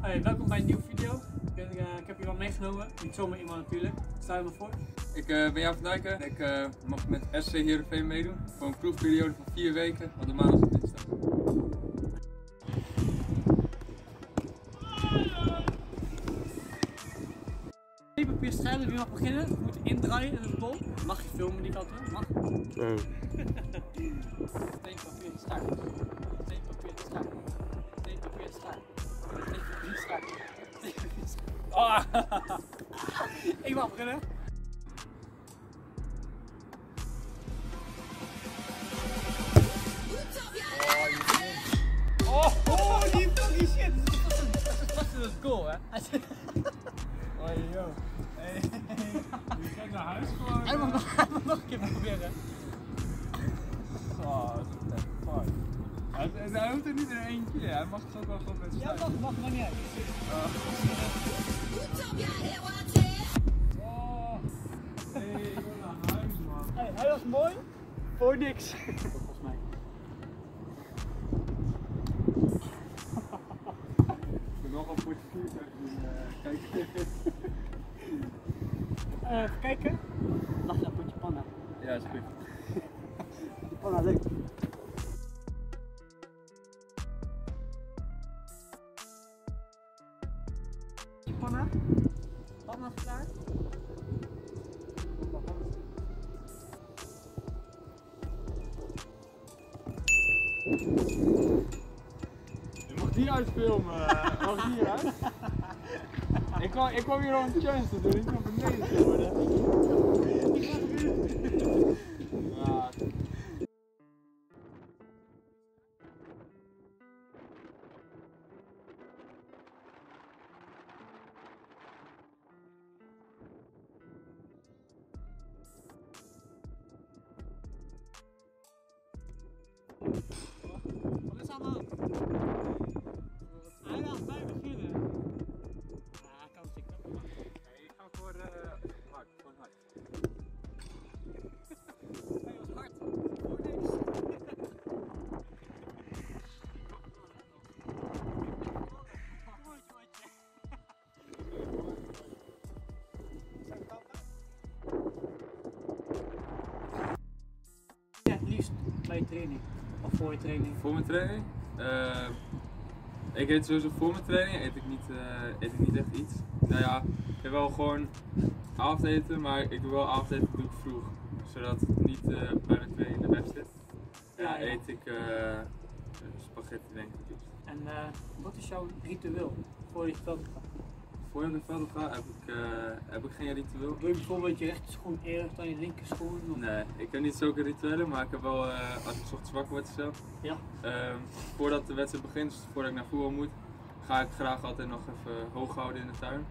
Hey, welkom bij een nieuwe video. Ik, eh, ik heb iemand meegenomen, niet zomaar iemand natuurlijk. Stel je maar voor. Ik eh, ben Jaap van Dijken. Ik eh, mag met SC Heerenveen meedoen voor een proefperiode van vier weken op de maandag en dinsdag. Twee papier strijden, wie mag beginnen? We moeten indraaien in het bol. Mag je filmen die kant doen? Mag. Oh. Steen, papier, start. Steen, papier, start. Steen, papier, start. Steen, papier, start. Steen, papier, start. Ah! Ik mag beginnen. Oh, oh, die fucking shit! Dat is een- dat is vast een goal, hè? Hij, hij hoeft er niet in eentje. Hij mag het ook wel gewoon met Ja, zijn mag, mag, maar niet uit. Oh. Hey, ik wil naar huis, man. Hey, hij was mooi voor niks. Volgens mij. Ik ben nogal voor het vliegtuig doen. eh, kijk. Eh, even kijken. Lach je potje panna. ja, is goed. Die panna leuk. Die panna. Panna is klaar. Je mag die uitfilmen. eh, Mag die uit? ik, kwam, ik kwam hier om een chance te doen, niet om beneden te worden. Ja, Wat is? Hij laat mij beginnen. Ja, kan zeker. Nee, ik ga voor hard. Gewoon hard. Hij was hard. Het liefst bij training. Of voor je training. Voor mijn training? Eh, ik eet sowieso voor mijn training, eet ik, niet, eh, eet ik niet echt iets. Nou ja, ik heb wel gewoon avondeten, maar ik doe wel avondeten doe ik vroeg. Zodat het niet eh, bij mijn training in de weg zit. Ja, Ja, ja. eet ik eh, spaghetti denk ik. En eh, wat is jouw ritueel voor je veld gaat? Voor ik naar het veld ga, heb ik, eh, heb ik geen ritueel. Doe je bijvoorbeeld je rechter schoen eerder dan je linker schoen? Of... Nee, ik heb niet zulke rituelen, maar ik heb wel, eh, als ik ochtends wakker word zelf, Ja. Ehm, voordat de wedstrijd begint, dus voordat ik naar voetbal moet, ga ik graag altijd nog even hoog houden in de tuin.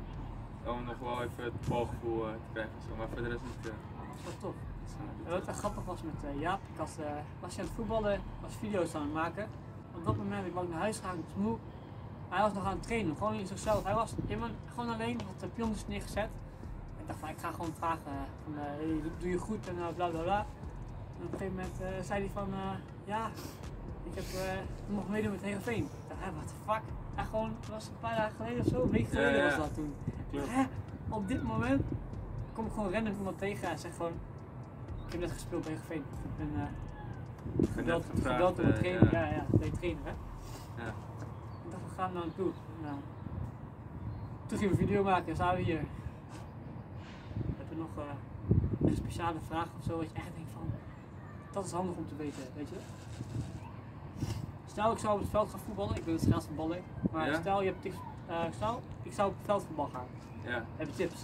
Om nog wel even het balgevoel eh, te krijgen. Zo. Maar voor de rest niet. Dat is wel tof. En wat wel grappig was met Jaap, ik had, was aan het voetballen, was video's aan het maken. Op dat moment, ik wou naar huis gaan, ik was moe. Hij was nog aan het trainen, gewoon in zichzelf. Hij was helemaal, gewoon alleen, had de pionnetjes neergezet. Ik dacht van, ik ga gewoon vragen, van, eh, hey, doe je goed en uh, bla bla bla. En op een gegeven moment eh, zei hij van, ja, ik heb nog meedoen met Heerenveen. Ik dacht, hè, what the fuck? En gewoon, dat was een paar dagen geleden of zo, een week geleden ja. was dat toen. Klopt. Hè? Op dit moment kom ik gewoon random iemand tegen en zeg gewoon, ik heb net gespeeld bij Heerenveen. Ik ben uh, gebeld, gebeld ja. ja, trainer hè. Ja. Gaan naar naartoe. Nou, toen gingen we een video maken en staan we hier. Heb je nog eh, een speciale vraag of zo wat je echt denkt van, dat is handig om te weten, weet je? Stel ik zou op het veld gaan voetballen, ik ben het schaatsen ballen, maar Ja? stel je hebt tips, eh, stel ik zou op het veldvoetbal gaan. Ja. Heb je tips?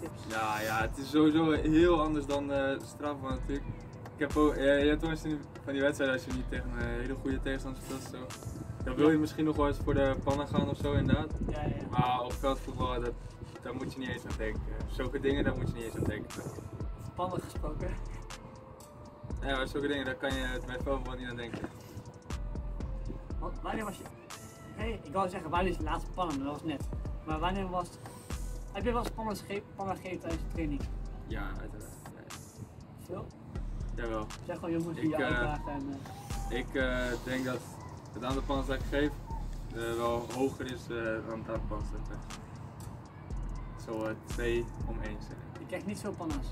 Tips. Ja, ja, het is sowieso heel anders dan strafbal natuurlijk. Ik heb ook, eh, je hebt wel eens van die wedstrijden als je niet tegen een hele goede tegenstander speelt. Zo. Dan wil je misschien nog wel eens voor de pannen gaan of zo inderdaad. Ja, ja. Maar op veldvoetbal, dat, daar moet je niet eens aan denken. Zulke dingen, daar moet je niet eens aan denken. Pannen gesproken. Ja, maar zulke dingen, daar kan je bij veldvoetbal niet aan denken. Want wanneer was je. Hey, ik wou zeggen, wanneer is je laatste pannen, maar dat was net. Maar wanneer was. Heb je wel eens pannen gegeven, pannen gegeven tijdens de training? Ja, uiteraard. Ja. Veel? Jawel. Zeg gewoon die Ik, je uitdagen en. eh, Ik eh, denk dat het aantal pannen dat ik geef eh, wel hoger is eh, dan het aantal pannen zetten. Zo eh, 2 om 1 zijn. Je krijgt niet veel panna's.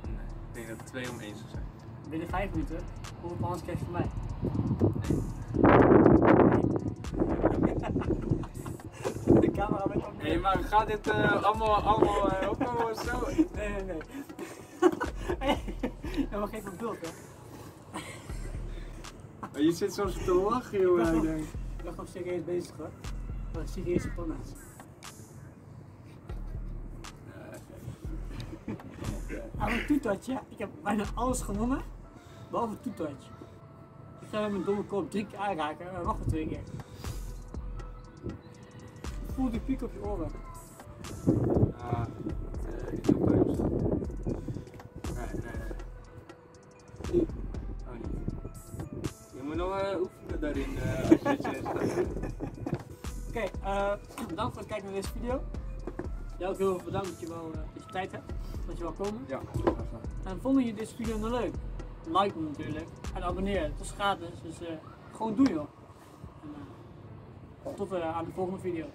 Nee, ik denk dat het 2 om 1 zou zijn. Binnen 5 minuten, hoeveel panna's krijg je van mij? De camera met op. Hé, maar gaat dit eh, allemaal, allemaal opkomen of zo? Nee, nee, nee. Ja, maar geef een beeld, hè. Maar je zit soms te lachen, jongen. Ik denk. Ik ben gewoon serieus bezig, hoor. Wat een serieuze panna's. Aan mijn toetootje, ik heb bijna alles gewonnen, behalve het toetootje. Ik ga met mijn domme kop drie keer aanraken en maar twee keer. Voel die piek op je oren. Ah, eh, niet op mij nog eh, oefenen daarin eh, je je. Oké, eh, bedankt voor het kijken naar deze video. Jou ook heel erg bedankt dat je wel dat je tijd hebt, dat je wel komen. Ja, En vonden je deze video nou leuk? Like hem natuurlijk en abonneer. Het is gratis, dus gewoon doen joh. En, tot aan de volgende video.